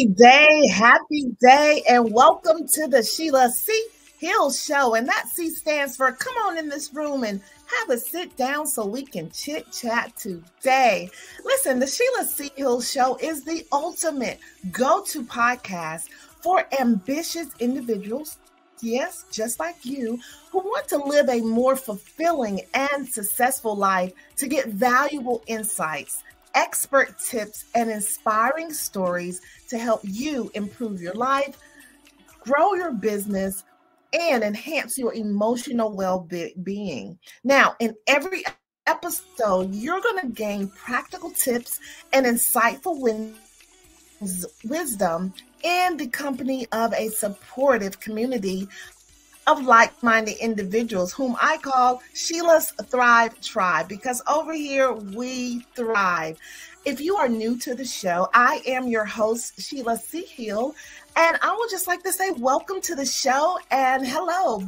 Happy day, happy day, and welcome to the Sheila C. Hill Show. And that C stands for come on in this room and have a sit down so we can chit chat today. Listen, the Sheila C. Hill Show is the ultimate go to podcast for ambitious individuals. Yes, just like you, who want to live a more fulfilling and successful life to get valuable insights expert tips, and inspiring stories to help you improve your life, grow your business, and enhance your emotional well being. Now, in every episode, you're going to gain practical tips and insightful wisdom in the company of a supportive community of like minded individuals whom I call Sheila's Thrive Tribe because over here we thrive. If you are new to the show, I am your host, Sheila C. Hill, and I would just like to say welcome to the show and hello.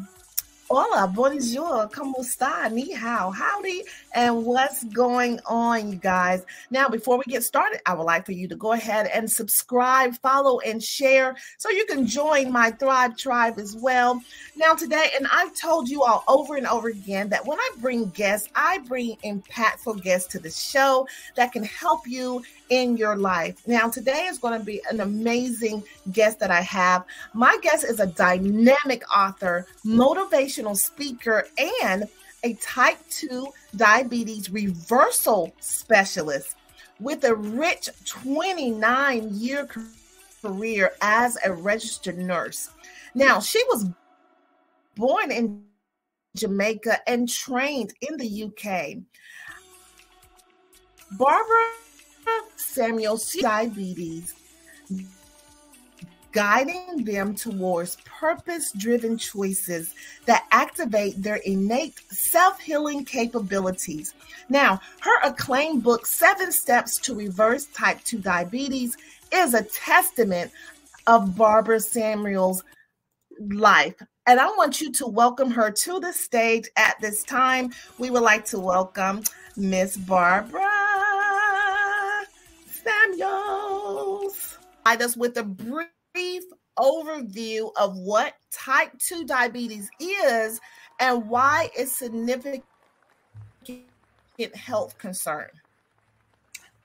Hola, bonjour, como está, ni hao, howdy, and what's going on, you guys? Now, before we get started, I would like for you to go ahead and subscribe, follow, and share so you can join my Thrive Tribe as well. Now, today, and I've told you all over and over again that when I bring guests, I bring impactful guests to the show that can help you in your life. Now, today is going to be an amazing guest that I have. My guest is a dynamic author, motivational speaker, and a type 2 diabetes reversal specialist with a rich 29 year career as a registered nurse. Now, she was born in Jamaica and trained in the UK. Barbara Samuel diabetes, guiding them towards purpose driven choices that activate their innate self healing capabilities. Now, her acclaimed book, Seven Steps to Reverse Type 2 Diabetes, is a testament of Barbara Samuels' life. And I want you to welcome her to the stage at this time. We would like to welcome Miss Barbara. Samuels. Provide us with a brief overview of what type 2 diabetes is and why it's significant health concern.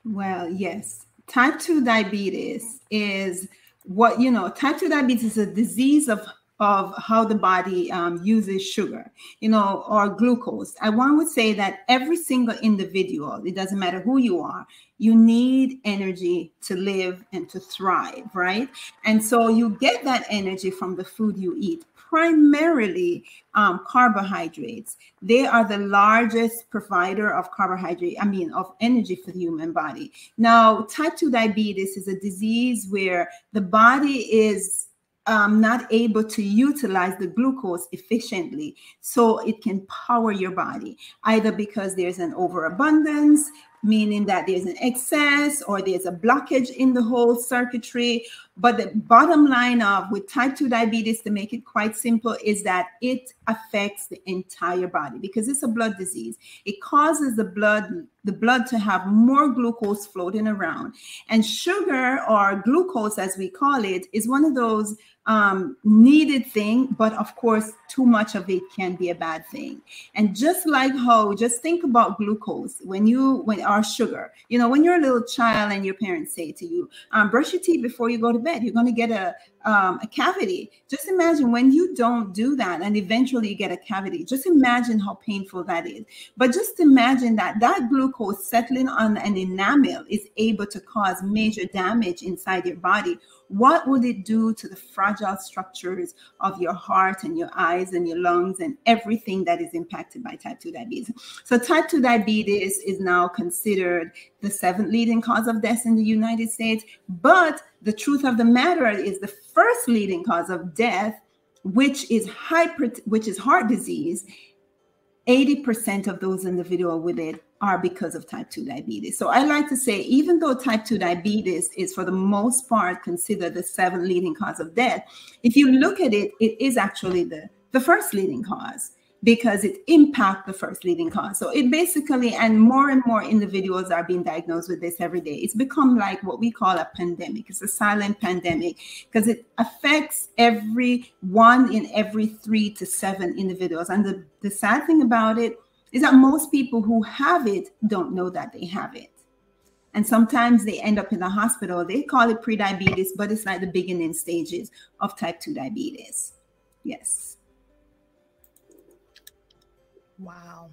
Well, yes. Type 2 diabetes is what you know, type 2 diabetes is a disease of of how the body um, uses sugar, you know, or glucose. I want to say that every single individual, it doesn't matter who you are, you need energy to live and to thrive, right? And so you get that energy from the food you eat, primarily um, carbohydrates. They are the largest provider of carbohydrate, I mean, of energy for the human body. Now, type 2 diabetes is a disease where the body is um, not able to utilize the glucose efficiently so it can power your body, either because there's an overabundance, meaning that there's an excess or there's a blockage in the whole circuitry. But the bottom line of with type 2 diabetes, to make it quite simple, is that it affects the entire body because it's a blood disease. It causes the blood the blood to have more glucose floating around. And sugar or glucose, as we call it, is one of those um, needed thing, but of course, too much of it can be a bad thing. And just like how, just think about glucose when you, when our sugar, you know, when you're a little child and your parents say to you, um, brush your teeth before you go to bed, you're going to get a, um, a cavity. Just imagine when you don't do that and eventually you get a cavity. Just imagine how painful that is. But just imagine that that glucose settling on an enamel is able to cause major damage inside your body what would it do to the fragile structures of your heart and your eyes and your lungs and everything that is impacted by type 2 diabetes? So, type 2 diabetes is now considered the seventh leading cause of death in the United States. But the truth of the matter is the first leading cause of death, which is hyper, which is heart disease. 80% of those individuals with it are because of type 2 diabetes. So I like to say, even though type 2 diabetes is for the most part considered the seventh leading cause of death, if you look at it, it is actually the, the first leading cause. Because it impacts the first leading cause. So it basically, and more and more individuals are being diagnosed with this every day. It's become like what we call a pandemic. It's a silent pandemic because it affects every one in every three to seven individuals. And the, the sad thing about it is that most people who have it don't know that they have it. And sometimes they end up in the hospital. They call it prediabetes, but it's like the beginning stages of type 2 diabetes. Yes. Wow.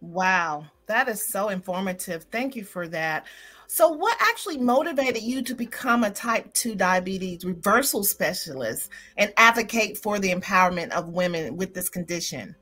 Wow. That is so informative. Thank you for that. So, what actually motivated you to become a type 2 diabetes reversal specialist and advocate for the empowerment of women with this condition?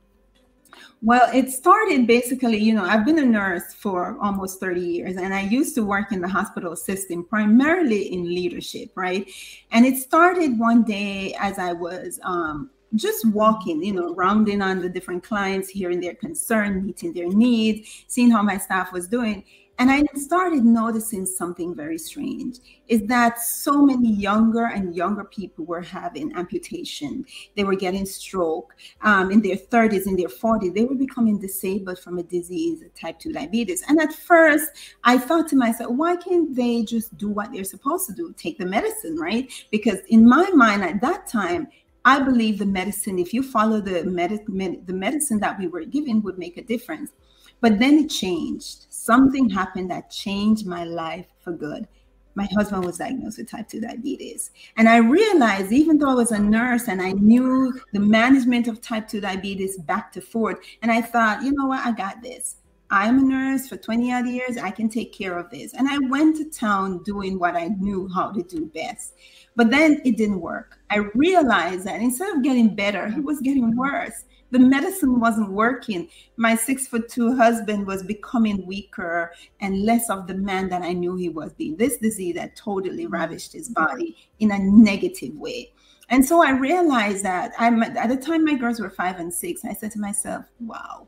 Well, it started basically, you know, I've been a nurse for almost 30 years and I used to work in the hospital system primarily in leadership, right? And it started one day as I was um, just walking, you know, rounding on the different clients, hearing their concern, meeting their needs, seeing how my staff was doing. And I started noticing something very strange is that so many younger and younger people were having amputation. They were getting stroke um, in their 30s, in their 40s. They were becoming disabled from a disease, type 2 diabetes. And at first, I thought to myself, why can't they just do what they're supposed to do? Take the medicine, right? Because in my mind at that time, I believe the medicine, if you follow the, med- med- the medicine that we were given, would make a difference. But then it changed. Something happened that changed my life for good. My husband was diagnosed with type 2 diabetes. And I realized, even though I was a nurse and I knew the management of type 2 diabetes back to forth, and I thought, you know what, I got this. I'm a nurse for 20 odd years. I can take care of this. And I went to town doing what I knew how to do best. But then it didn't work. I realized that instead of getting better, it was getting worse the medicine wasn't working. My six foot two husband was becoming weaker and less of the man that I knew he was being. This disease had totally mm-hmm. ravished his body in a negative way. And so I realized that I'm at the time my girls were five and six, I said to myself, wow,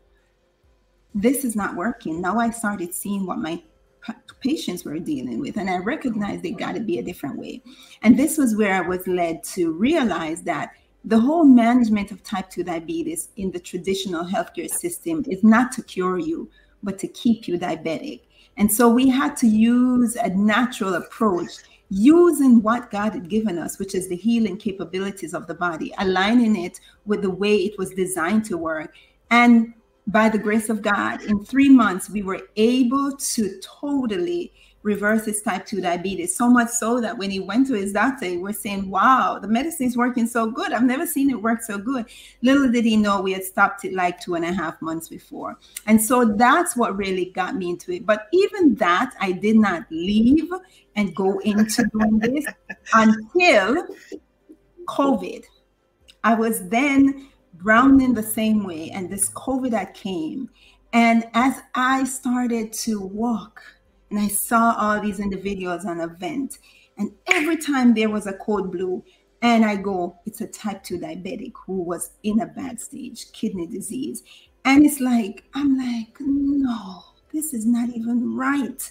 this is not working. Now I started seeing what my patients were dealing with and i recognized it got to be a different way and this was where i was led to realize that the whole management of type 2 diabetes in the traditional healthcare system is not to cure you, but to keep you diabetic. And so we had to use a natural approach using what God had given us, which is the healing capabilities of the body, aligning it with the way it was designed to work. And by the grace of God, in three months, we were able to totally reverse his type 2 diabetes. So much so that when he went to his doctor, he was saying, Wow, the medicine is working so good. I've never seen it work so good. Little did he know we had stopped it like two and a half months before. And so that's what really got me into it. But even that, I did not leave and go into doing this until COVID. I was then grounding the same way, and this COVID that came. And as I started to walk, and I saw all these individuals on a vent. And every time there was a code blue, and I go, it's a type 2 diabetic who was in a bad stage, kidney disease. And it's like, I'm like, no, this is not even right.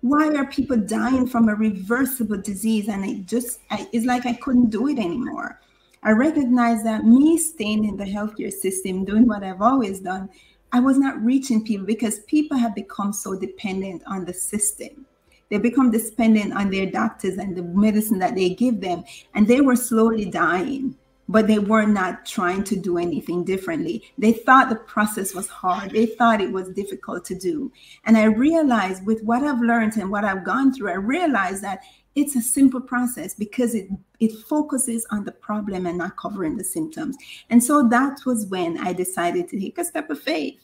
Why are people dying from a reversible disease? And it just, I, it's like I couldn't do it anymore. I recognize that me staying in the healthcare system, doing what I've always done, I was not reaching people because people have become so dependent on the system. They become dependent on their doctors and the medicine that they give them. And they were slowly dying, but they were not trying to do anything differently. They thought the process was hard, they thought it was difficult to do. And I realized with what I've learned and what I've gone through, I realized that it's a simple process because it it focuses on the problem and not covering the symptoms and so that was when i decided to take a step of faith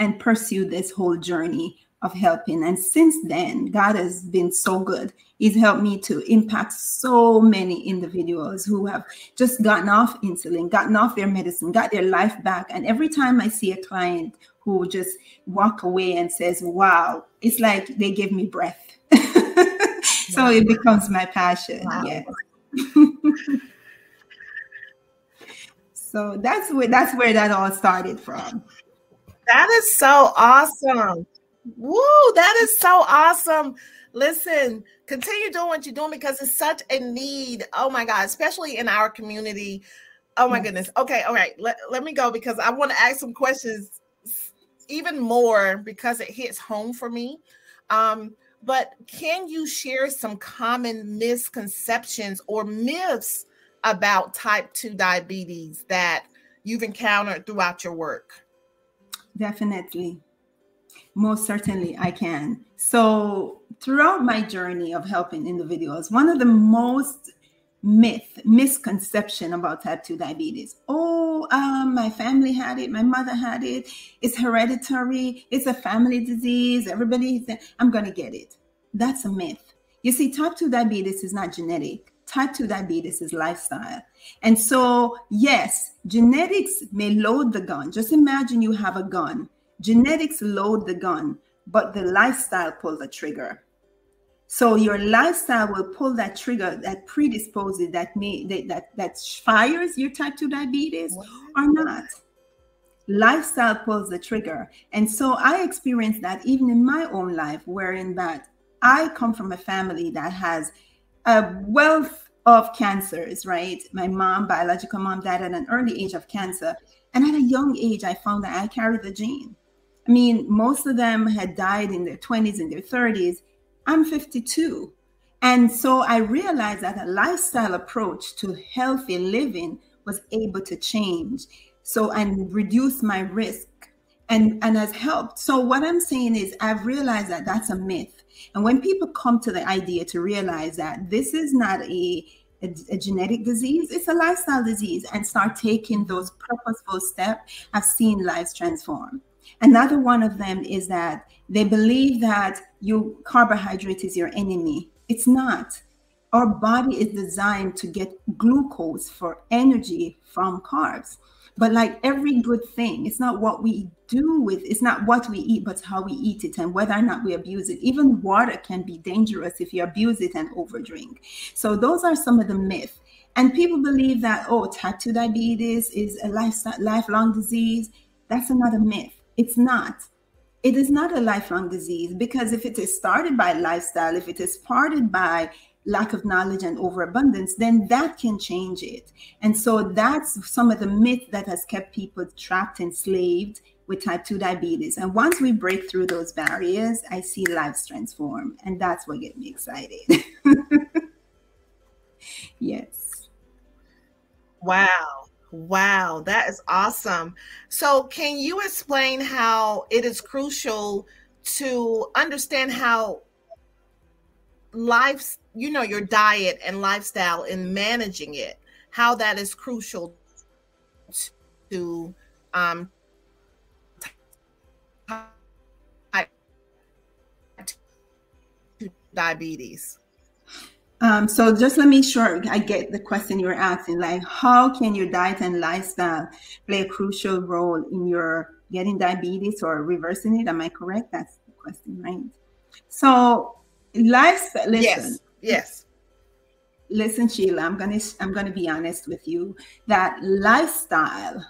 and pursue this whole journey of helping and since then god has been so good he's helped me to impact so many individuals who have just gotten off insulin gotten off their medicine got their life back and every time i see a client who just walk away and says wow it's like they give me breath so it becomes my passion. Wow. Yes. so that's where that's where that all started from. That is so awesome. Woo, that is so awesome. Listen, continue doing what you're doing because it's such a need. Oh my God, especially in our community. Oh my goodness. Okay, all right. Let, let me go because I want to ask some questions even more because it hits home for me. Um, but can you share some common misconceptions or myths about type 2 diabetes that you've encountered throughout your work? Definitely. Most certainly, I can. So, throughout my journey of helping individuals, one of the most myth, misconception about type 2 diabetes. Oh, um, my family had it, my mother had it, it's hereditary, it's a family disease, everybody, I'm to get it. That's a myth. You see, type 2 diabetes is not genetic. Type 2 diabetes is lifestyle. And so, yes, genetics may load the gun. Just imagine you have a gun. Genetics load the gun, but the lifestyle pull the trigger. So your lifestyle will pull that trigger that predisposes that may that that, that fires your type 2 diabetes or not. Lifestyle pulls the trigger. And so I experienced that even in my own life, wherein that I come from a family that has a wealth of cancers, right? My mom, biological mom, died at an early age of cancer. And at a young age, I found that I carried the gene. I mean, most of them had died in their 20s and their 30s I'm 52. And so I realized that a lifestyle approach to healthy living was able to change. So and reduce my risk and, and has helped. So what I'm saying is I've realized that that's a myth. And when people come to the idea to realize that this is not a, a, a genetic disease, it's a lifestyle disease and start taking those purposeful steps, I've seen lives transform. Another one of them is that they believe that your carbohydrate is your enemy. It's not. Our body is designed to get glucose for energy from carbs. But like every good thing, it's not what we do with it's not what we eat, but how we eat it and whether or not we abuse it. Even water can be dangerous if you abuse it and overdrink. So those are some of the myths. And people believe that oh, type 2 diabetes is a lifestyle, lifelong disease. That's another myth. It's not. It is not a lifelong disease because if it is started by lifestyle, if it is started by lack of knowledge and overabundance, then that can change it. And so that's some of the myth that has kept people trapped, enslaved with type 2 diabetes. And once we break through those barriers, I see lives transform. And that's what gets me excited. yes. Wow. Wow, that is awesome. So, can you explain how it is crucial to understand how life, you know, your diet and lifestyle in managing it, how that is crucial to um, diabetes? Um, so just let me sure I get the question you're asking, like how can your diet and lifestyle play a crucial role in your getting diabetes or reversing it? Am I correct? That's the question, right? So lifestyle, listen. Yes. Yes. Listen, Sheila, I'm gonna I'm gonna be honest with you that lifestyle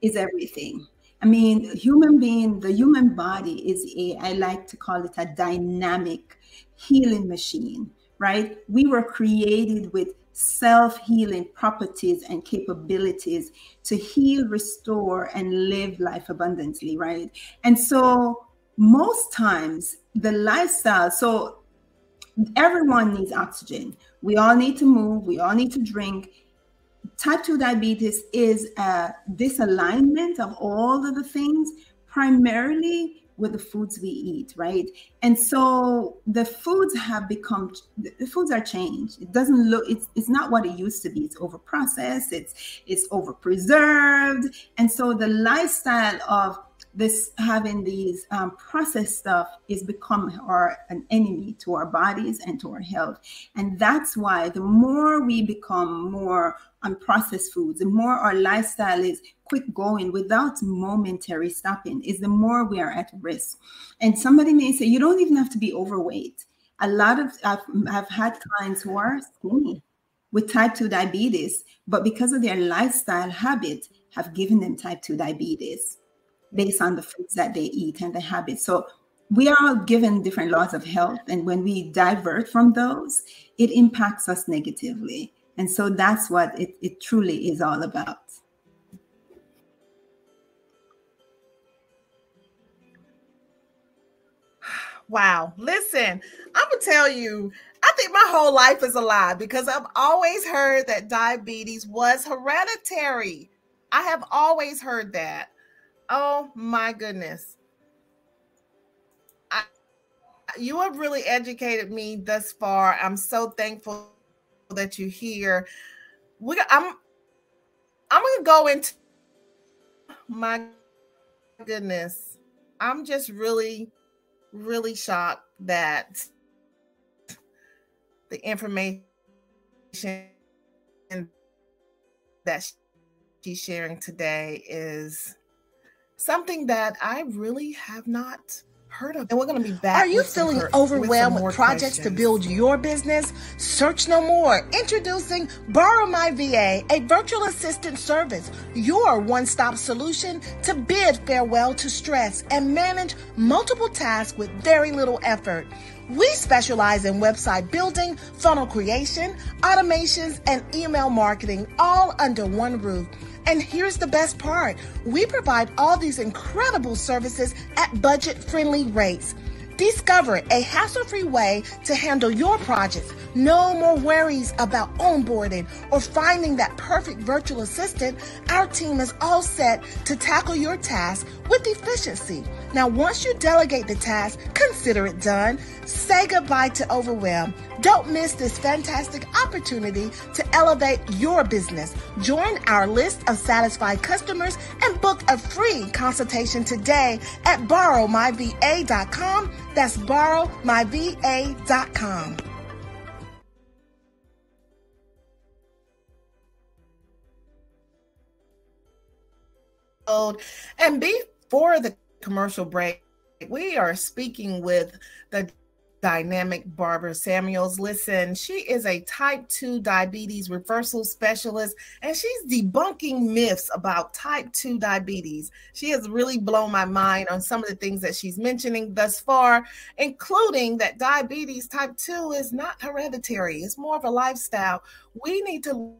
is everything. I mean, human being, the human body is a, I like to call it a dynamic healing machine right? We were created with self healing properties and capabilities to heal, restore, and live life abundantly, right? And so, most times, the lifestyle, so everyone needs oxygen. We all need to move, we all need to drink. Type 2 diabetes is a disalignment of all of the things, primarily with the foods we eat, right? And so the foods have become the foods are changed. It doesn't look it's it's not what it used to be. It's over processed, it's it's over preserved. And so the lifestyle of this having these um, processed stuff is become our an enemy to our bodies and to our health and that's why the more we become more unprocessed foods the more our lifestyle is quick going without momentary stopping is the more we are at risk and somebody may say you don't even have to be overweight a lot of i've, I've had clients who are skinny with type 2 diabetes but because of their lifestyle habit have given them type 2 diabetes based on the foods that they eat and the habits. So we are all given different laws of health. And when we divert from those, it impacts us negatively. And so that's what it, it truly is all about. Wow. Listen, I'm going to tell you, I think my whole life is a lie because I've always heard that diabetes was hereditary. I have always heard that. Oh my goodness. I, you have really educated me thus far. I'm so thankful that you hear. We, I'm I'm gonna go into my goodness. I'm just really really shocked that the information and that she's sharing today is something that I really have not heard of. And we're going to be back. Are you feeling overwhelmed with, with projects questions. to build your business? Search no more. Introducing Borrow My VA, a virtual assistant service, your one stop solution to bid farewell to stress and manage multiple tasks with very little effort. We specialize in website building, funnel creation, automations, and email marketing all under one roof. And here's the best part we provide all these incredible services at budget friendly rates. Discover a hassle free way to handle your projects. No more worries about onboarding or finding that perfect virtual assistant. Our team is all set to tackle your task with efficiency. Now, once you delegate the task, consider it done. Say goodbye to overwhelm. Don't miss this fantastic opportunity to elevate your business. Join our list of satisfied customers and book a free consultation today at borrowmyva.com. That's borrowmyva.com. And before the commercial break, we are speaking with the dynamic Barbara Samuels. Listen, she is a type 2 diabetes reversal specialist and she's debunking myths about type 2 diabetes. She has really blown my mind on some of the things that she's mentioning thus far, including that diabetes type 2 is not hereditary, it's more of a lifestyle. We need to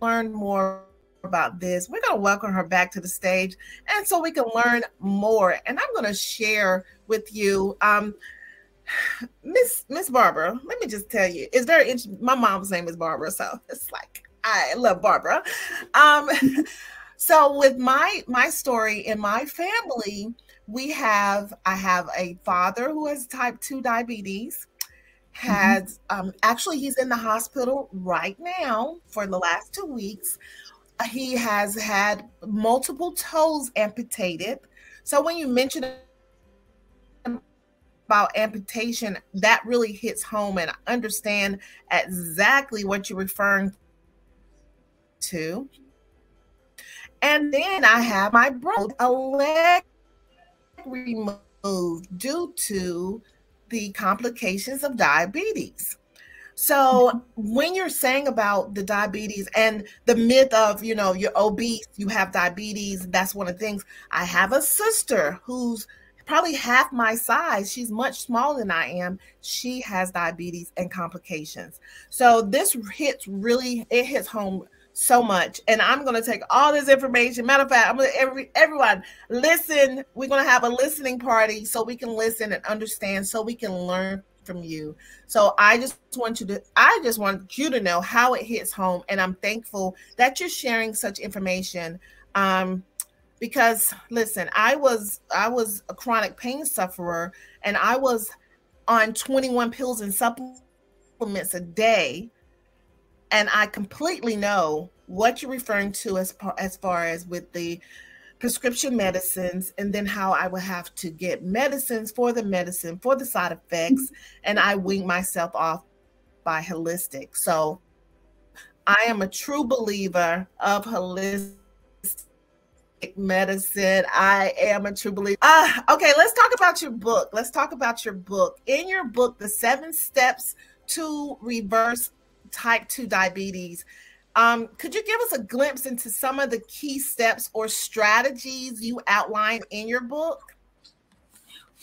learn more about this. We're going to welcome her back to the stage and so we can learn more. And I'm going to share with you um, Miss Miss Barbara, let me just tell you, it's very interesting. My mom's name is Barbara, so it's like I love Barbara. Um, so with my my story in my family, we have I have a father who has type 2 diabetes. Mm-hmm. Has mm-hmm. um actually he's in the hospital right now for the last two weeks. He has had multiple toes amputated. So when you mention about amputation, that really hits home and I understand exactly what you're referring to. And then I have my brother, a leg removed due to the complications of diabetes. So when you're saying about the diabetes and the myth of, you know, you're obese, you have diabetes, that's one of the things. I have a sister who's probably half my size. She's much smaller than I am. She has diabetes and complications. So this hits really, it hits home so much. And I'm going to take all this information. Matter of fact, I'm going to every everyone listen. We're going to have a listening party so we can listen and understand, so we can learn from you. So I just want you to I just want you to know how it hits home and I'm thankful that you're sharing such information. Um because listen, I was I was a chronic pain sufferer and I was on 21 pills and supplements a day and I completely know what you're referring to as as far as with the prescription medicines and then how I would have to get medicines for the medicine for the side effects and I wing myself off by holistic. So I am a true believer of holistic medicine. I am a true believer. Uh, okay, let's talk about your book. Let's talk about your book. In your book, The Seven Steps to Reverse Type 2 Diabetes, um, could you give us a glimpse into some of the key steps or strategies you outline in your book?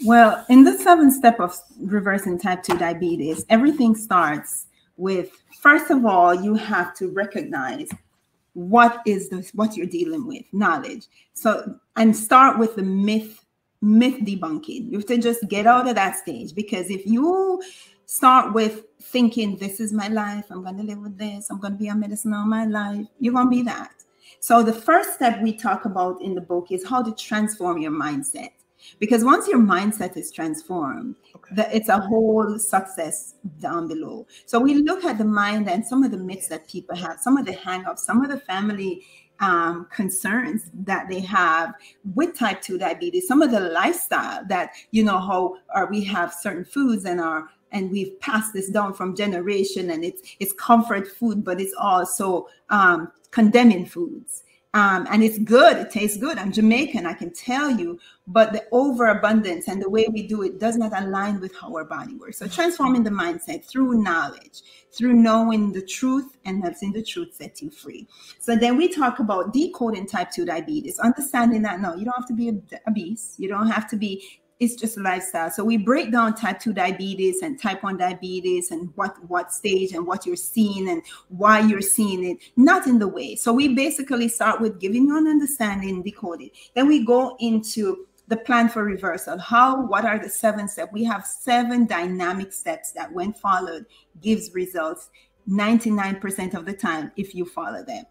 Well, in the seven step of reversing type 2 diabetes, everything starts with first of all, you have to recognize what is the what you're dealing with, knowledge. So and start with the myth myth debunking. You have to just get out of that stage because if you start with thinking this is my life, I'm going to live with this, I'm going to be on medicine all my life, you're going to be that. So the first step we talk about in the book is how to transform your mindset because once your mindset is transformed okay. that it's a whole success down below so we look at the mind and some of the myths that people have some of the hang-ups some of the family um, concerns that they have with type 2 diabetes some of the lifestyle that you know how or we have certain foods and our and we've passed this down from generation and it's it's comfort food but it's also um, condemning foods um, and it's good. It tastes good. I'm Jamaican, I can tell you, but the overabundance and the way we do it does not align with how our body works. So transforming the mindset through knowledge, through knowing the truth, and letting the truth set you free. So then we talk about decoding type 2 diabetes, understanding that no, you don't have to be obese, you don't have to be it's just lifestyle. So we break down type 2 diabetes and type 1 diabetes and what what stage and what you're seeing and why you're seeing it, not in the way. So we basically start with giving you an understanding, decoding. Then we go into the plan for reversal. How, what are the seven steps? We have seven dynamic steps that when followed gives results 99% of the time if you follow them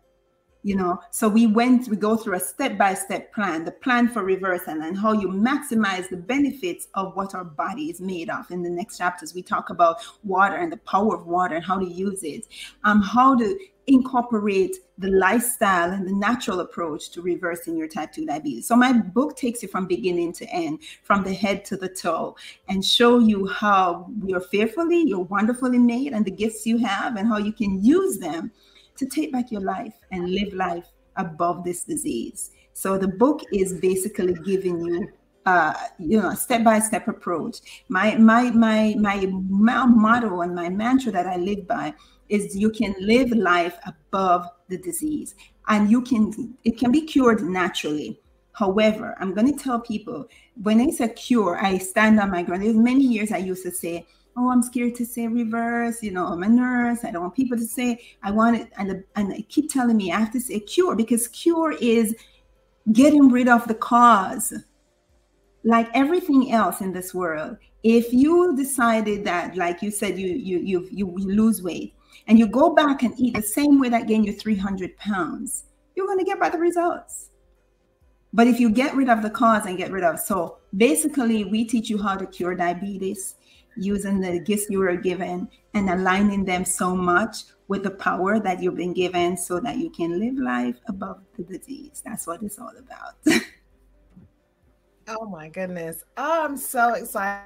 you know so we went we go through a step-by-step plan the plan for reversal and how you maximize the benefits of what our body is made of in the next chapters we talk about water and the power of water and how to use it um how to incorporate the lifestyle and the natural approach to reversing your type 2 diabetes. So my book takes you from beginning to end, from the head to the toe, and show you how you're fearfully, you're wonderfully made, and the gifts you have, and how you can use them to take back your life and live life above this disease. So the book is basically giving you uh, you know, step by step approach. My my my my motto and my mantra that I live by is you can live life above the disease, and you can it can be cured naturally. However, I'm going to tell people when I say cure, I stand on my ground. There's many years I used to say oh, I'm scared to say reverse. You know, I'm a nurse. I don't want people to say I want it. And, and they keep telling me I have to say cure because cure is getting rid of the cause. Like everything else in this world, if you decided that, like you said, you you you you lose weight and you go back and eat the same way that gained you 300 pounds, you're going to get better results. But if you get rid of the cause and get rid of, so basically, we teach you how to cure diabetes using the gifts you were given and aligning them so much with the power that you've been given so that you can live life above the disease. That's what it's all about. oh my goodness. Oh, I'm so excited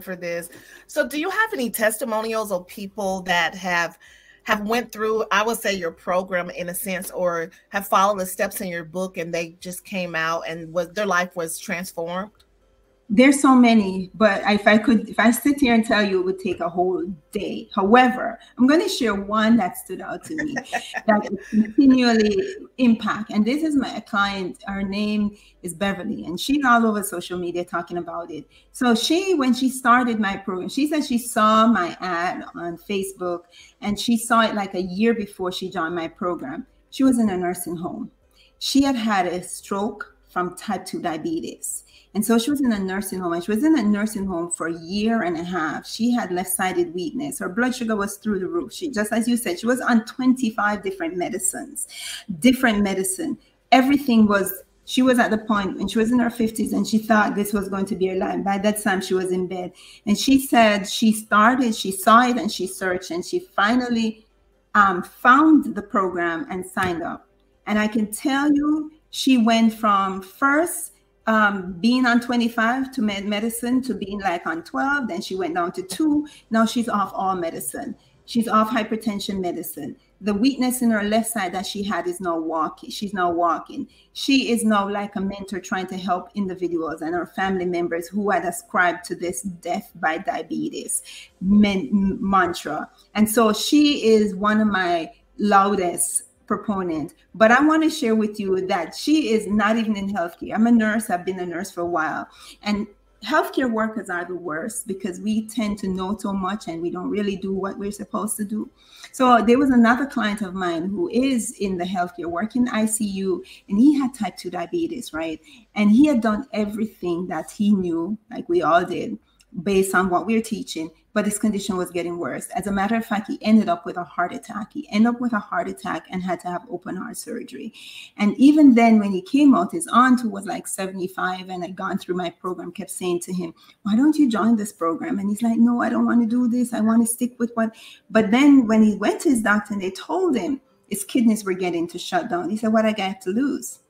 for this. So do you have any testimonials of people that have have went through I would say your program in a sense or have followed the steps in your book and they just came out and was their life was transformed? There's so many, but if I could, if I sit here and tell you, it would take a whole day. However, I'm going to share one that stood out to me that continually impact. And this is my client. Her name is Beverly, and she's all over social media talking about it. So she, when she started my program, she said she saw my ad on Facebook, and she saw it like a year before she joined my program. She was in a nursing home. She had had a stroke from type 2 diabetes and so she was in a nursing home and she was in a nursing home for a year and a half. She had left-sided weakness. Her blood sugar was through the roof. She just as you said, she was on 25 different medicines, different medicine. Everything was she was at the point when she was in her 50s and she thought this was going to be her life. By that time, she was in bed. And she said she started, she saw it and she searched and she finally um, found the program and signed up. And I can tell you, she went from first um, being on 25 to med- medicine to being like on 12. Then she went down to two. Now she's off all medicine. She's off hypertension medicine. The weakness in her left side that she had is now walking. She's now walking. She is now like a mentor trying to help individuals and her family members who had ascribed to this death by diabetes mantra. And so she is one of my loudest proponent. But I want to share with you that she is not even in healthcare. I'm a nurse, I've been a nurse for a while. And healthcare workers are the worst because we tend to know so much and we don't really do what we're supposed to do. So there was another client of mine who is in the healthcare, working ICU, and he had type 2 diabetes, right? And he had done everything that he knew, like we all did, based on what we we're teaching but his condition was getting worse. As a matter of fact, he ended up with a heart attack. He ended up with a heart attack and had to have open heart surgery. And even then, when he came out, his aunt, who was like 75 and had gone through my program, kept saying to him, Why don't you join this program? And he's like, No, I don't want to do this. I want to stick with what. But then when he went to his doctor and they told him his kidneys were getting to shut down, he said, What I got to lose?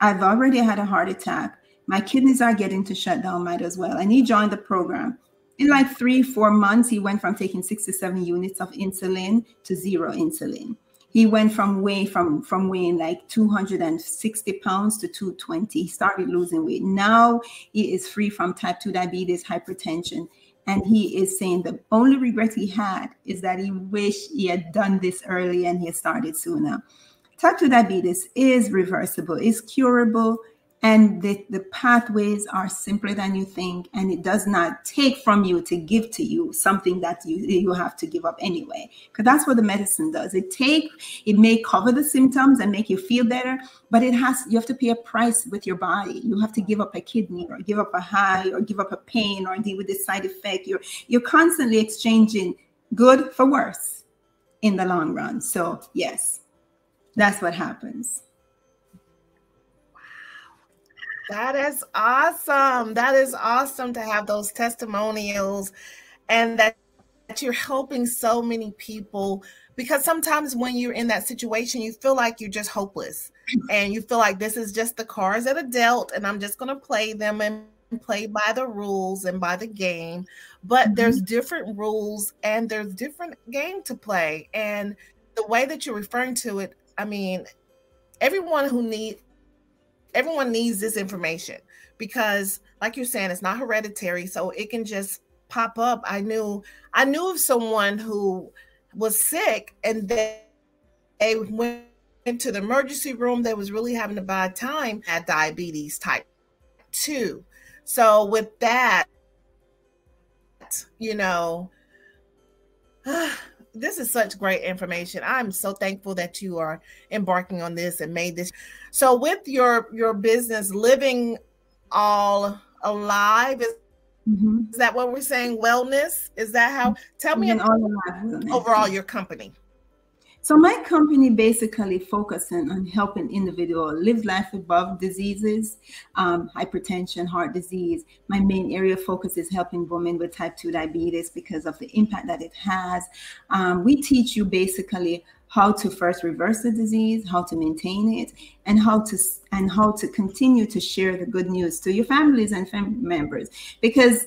I've already had a heart attack. My kidneys are getting to shut down, might as well. And he joined the program in like three, four months, he went from taking six to seven units of insulin to zero insulin. He went from weight from from weighing like 260 pounds to 220. He started losing weight. Now he is free from type 2 diabetes, hypertension. And he is saying the only regret he had is that he wished he had done this early and he had started sooner. Type 2 diabetes is reversible, is curable, and the, the pathways are simpler than you think and it does not take from you to give to you something that you you have to give up anyway. Because that's what the medicine does. It take it may cover the symptoms and make you feel better but it has you have to pay a price with your body. You have to give up a kidney or give up a high or give up a pain or deal with the side effect. You're you're constantly exchanging good for worse in the long run. So yes that's what happens that is awesome. That is awesome to have those testimonials and that, that you're helping so many people because sometimes when you're in that situation, you feel like you're just hopeless and you feel like this is just the cards that are dealt and I'm just going to play them and play by the rules and by the game. But mm-hmm. there's different rules and there's different game to play. And the way that you're referring to it, I mean, everyone who need everyone needs this information because like you're saying it's not hereditary. So it can just pop up. I knew i knew of someone who was sick and they, they went into the emergency room they was really having a bad time had diabetes type 2 so with that you know this is such great information. I'm so thankful that you are embarking on this and made this. So with your your business living all alive is, mm-hmm. is that what we're saying wellness? Is that how tell me about overall your company? So my company basically focusing on helping individual live life above diseases, um, hypertension, heart disease. My main area of focus is helping women with type 2 diabetes because of the impact that it has. Um, we teach you basically how to first reverse the disease, how to maintain it, and how to and how to continue to share the good news to your families and family members. Because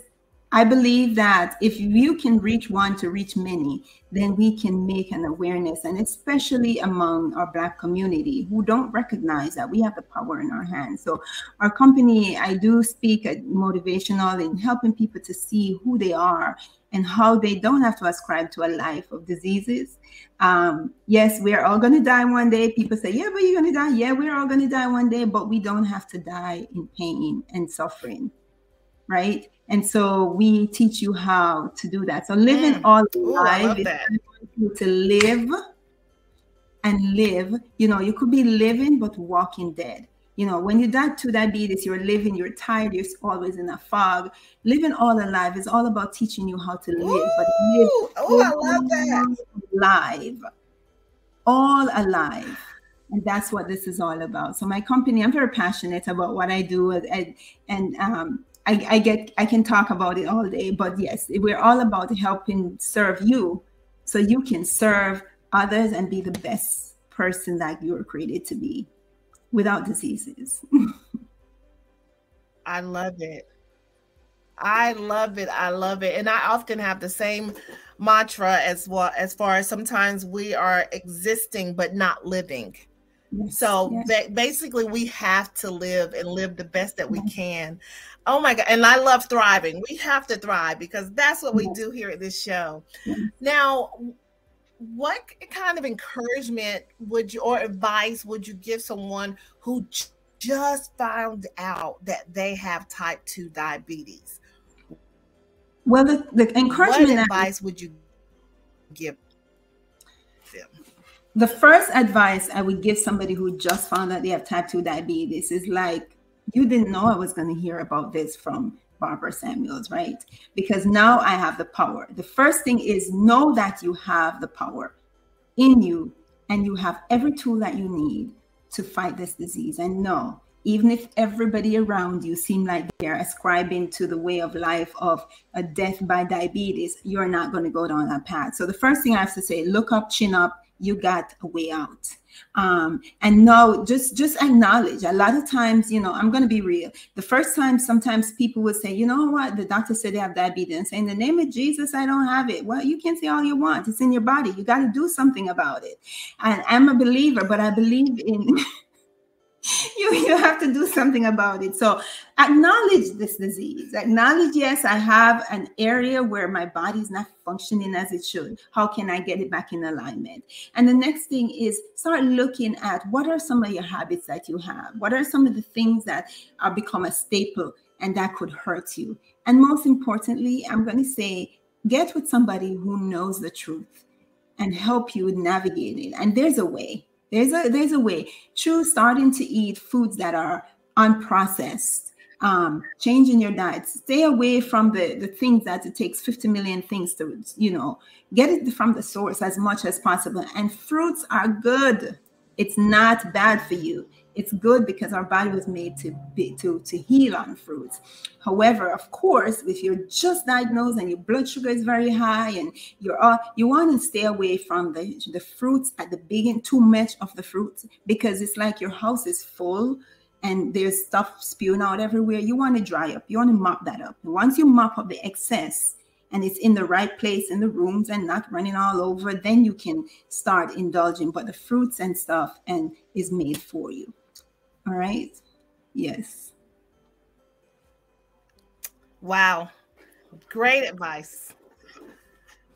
I believe that if you can reach one to reach many, then we can make an awareness, and especially among our Black community who don't recognize that we have the power in our hands. So, our company, I do speak at motivational in helping people to see who they are and how they don't have to ascribe to a life of diseases. Um, yes, we're all going to die one day. People say, Yeah, but you're going to die. Yeah, we're all going to die one day, but we don't have to die in pain and suffering, right? And so we teach you how to do that. So living mm. all life is to live and live. You know, you could be living but walking dead. You know, when you die to diabetes, you're living, you're tired, you're always in a fog. Living all alive is all about teaching you how to live, Ooh, but live oh, I love that. Alive. All alive. And that's what this is all about. So my company, I'm very passionate about what I do and, and um, I, I get I can talk about it all day, but yes, we're all about helping serve you so you can serve others and be the best person that you were created to be without diseases. I love it. I love it. I love it. And I often have the same mantra as well as far as sometimes we are existing but not living. Yes, so yes. Ba- basically we have to live and live the best that we can. Oh my God. And I love thriving. We have to thrive because that's what we do here at this show. Now, what kind of encouragement would you or advice would you give someone who just found out that they have type 2 diabetes? Well, the, the encouragement what advice would you give them? The first advice I would give somebody who just found out they have type 2 diabetes is like, you didn't know I was going to hear about this from Barbara Samuels, right? Because now I have the power. The first thing is know that you have the power in you and you have every tool that you need to fight this disease. And no, even if everybody around you seem like they're ascribing to the way of life of a death by diabetes, you're not going to go down that path. So the first thing I have to say, look up, chin up, you got a way out. Um, and no just just acknowledge. A lot of times you know i'm going to be real. The first time sometimes people would say you know what? The doctor said they have diabetes. And say in the name of jesus i don't have it. Well you can say all you want. It's in your body. You got to do something about it. And i'm a believer but i believe in you you have to do something about it. So acknowledge this disease. Acknowledge yes i have an area where my body is not functioning as it should. How can i get it back in alignment? And the next thing is start looking at what are some of your habits that you have? What are some of the things that are become a staple and that could hurt you? And most importantly i'm going to say get with somebody who knows the truth and help you navigate it. And there's a way there's a there's a way. True, starting to eat foods that are unprocessed. Um, changing your diet. Stay away from the the things that it takes 50 million things to, you know, get it from the source as much as possible. And fruits are good. It's not bad for you it's good because our body was made to be to to heal on fruits. However of course if you're just diagnosed and your blood sugar is very high and you're all you want to stay away from the the fruits at the beginning too much of the fruits because it's like your house is full and there's stuff spewing out everywhere. You want to dry up. You want to mop that up. Once you mop up the excess and it's in the right place in the rooms and not running all over then you can start indulging. But the fruits and stuff and is made for you all right. Yes. Wow. Great advice.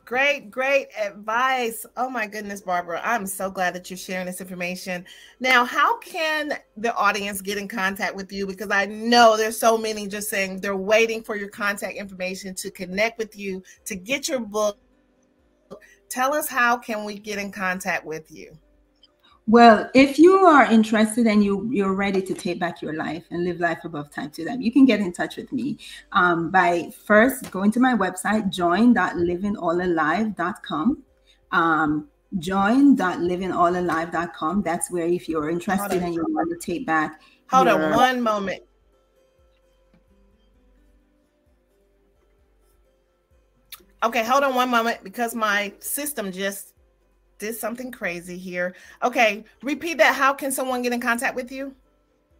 Great, great advice. Oh my goodness, Barbara. I'm so glad that you're sharing this information. Now, how can the audience get in contact with you? Because I know there's so many just saying they're waiting for your contact information to connect with you, to get your book. Tell us how can we get in contact with you? Well, if you are interested and you you're ready to take back your life and live life above type 2 diabetes, you can get in touch with me um, by first going to my website join.livingallalive.com. Um, join.livingallalive.com. That's where if you're interested and you want to take back. Hold your, on one moment. Okay, hold on one moment because my system just did something crazy here. Okay, repeat that. How can someone get in contact with you?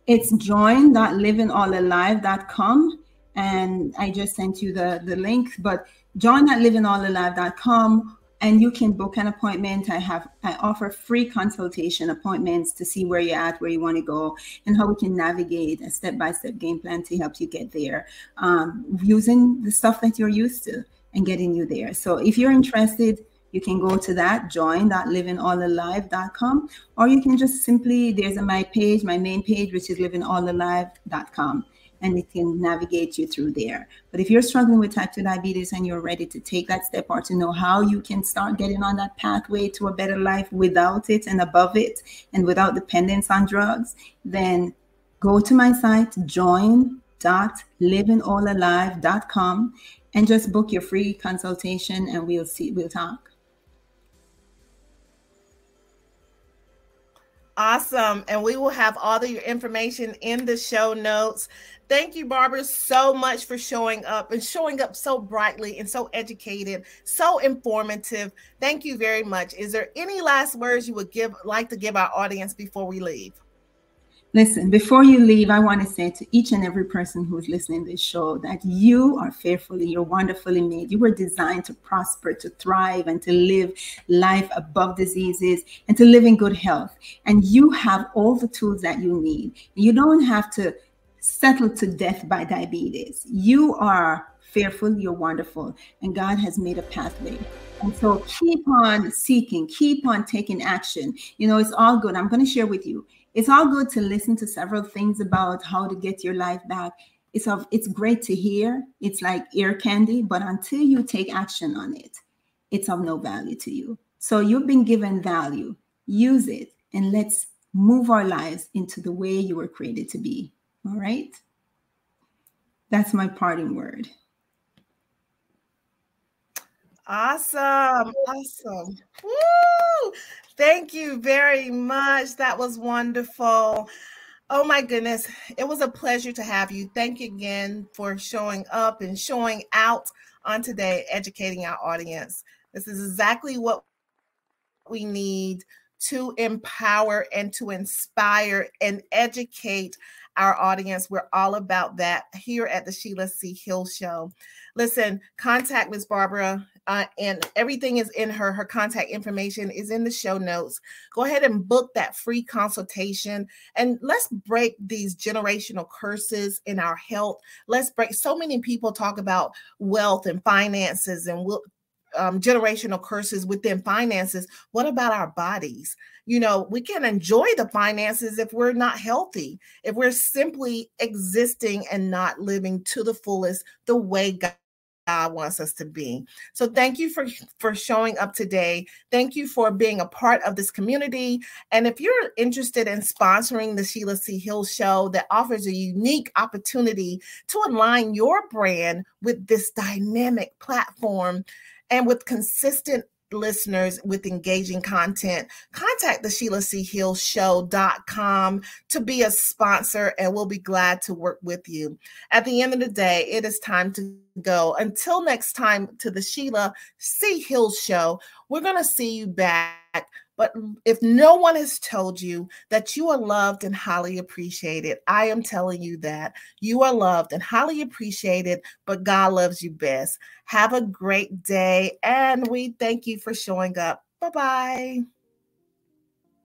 It's join.livingallalive.com. And I just sent you the, the link, but join.livingallalive.com and you can book an appointment. I have I offer free consultation appointments to see where you're at, where you want to go, and how we can navigate a step-by-step game plan to help you get there um, using the stuff that you're used to and getting you there. So if you're interested, you can go to that join.livingallalive.com or you can just simply there's a my page my main page which is livingallalive.com and it can navigate you through there. But if you're struggling with type 2 diabetes and you're ready to take that step or to know how you can start getting on that pathway to a better life without it and above it and without dependence on drugs then go to my site join.livingallalive.com and just book your free consultation and we'll see we'll talk Awesome. And we will have all of your information in the show notes. Thank you, Barbara, so much for showing up and showing up so brightly and so educated, so informative. Thank you very much. Is there any last words you would give like to give our audience before we leave? Listen, before you leave, I want to say to each and every person who's listening to this show that you are fearfully, you're wonderfully made. You were designed to prosper, to thrive, and to live life above diseases and to live in good health. And you have all the tools that you need. You don't have to settle to death by diabetes. You are fearful, you're wonderful, and God has made a pathway. And so keep on seeking, keep on taking action. You know, it's all good. I'm going to share with you it's all good to listen to several things about how to get your life back. it's of it's great to hear. It's like ear candy, but until you take action on it, it's of no value to you. So you've been given value. Use it and let's move our lives into the way you were created to be. All right? That's my parting word. Awesome. Awesome. Woo! Thank you very much. That was wonderful. Oh my goodness. It was a pleasure to have you. Thank you again for showing up and showing out on today, educating our audience. This is exactly what we need to empower and to inspire and educate our audience. We're all about that here at the Sheila C. Hill Show. Listen, contact Miss Barbara, uh, and everything is in her. Her contact information is in the show notes. Go ahead and book that free consultation, and let's break these generational curses in our health. Let's break. So many people talk about wealth and finances, and we'll um, generational curses within finances. What about our bodies? You know, we can enjoy the finances if we're not healthy, if we're simply existing and not living to the fullest the way God. God wants us to be. So thank you for for showing up today. Thank you for being a part of this community. And if you're interested in sponsoring the Sheila C. Hill show that offers a unique opportunity to align your brand with this dynamic platform, and with consistent listeners with engaging content, contact the Sheila C. Hill Show.com to be a sponsor, and we'll be glad to work with you. At the end of the day, it is time to go. Until next time to the Sheila C. Hill Show, we're going to see you back but if no one has told you that you are loved and highly appreciated, I am telling you that you are loved and highly appreciated, but God loves you best. Have a great day, and we thank you for showing up. Bye bye.